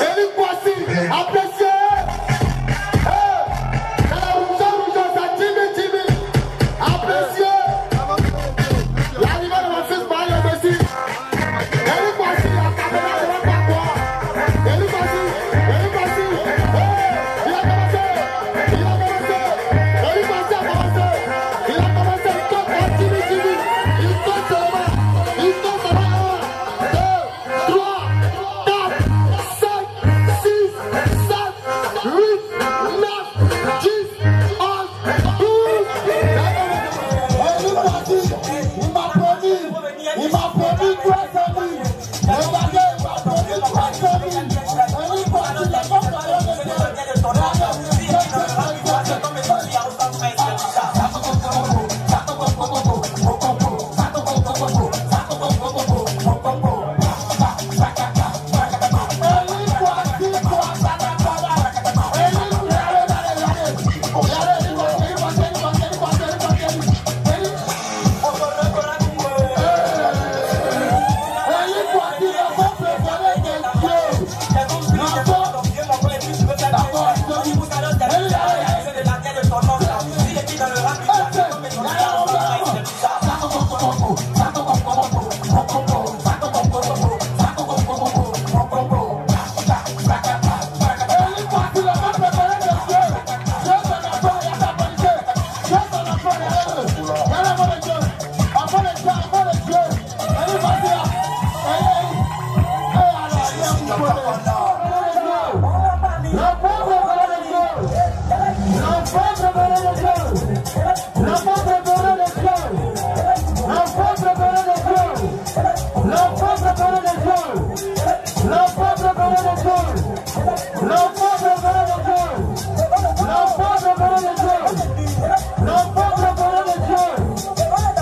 Ele ficou assim,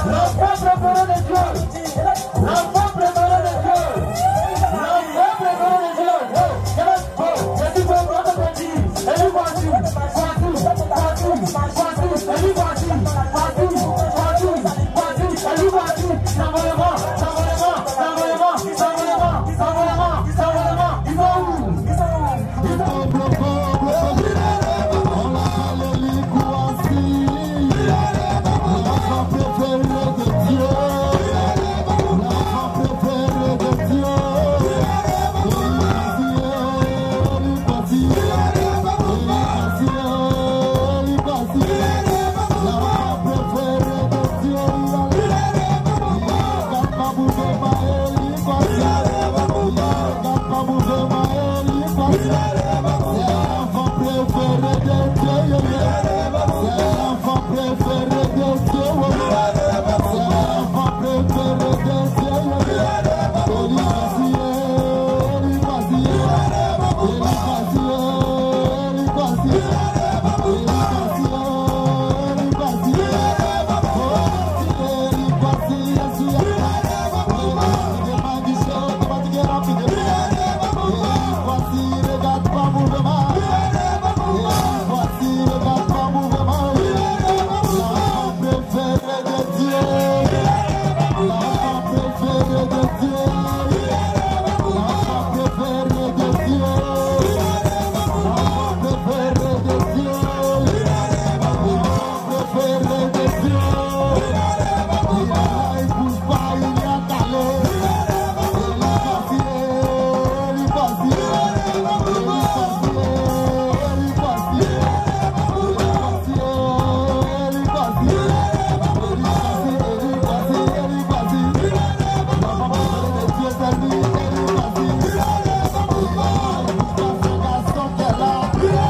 Não foi procurando Deus. Não pode!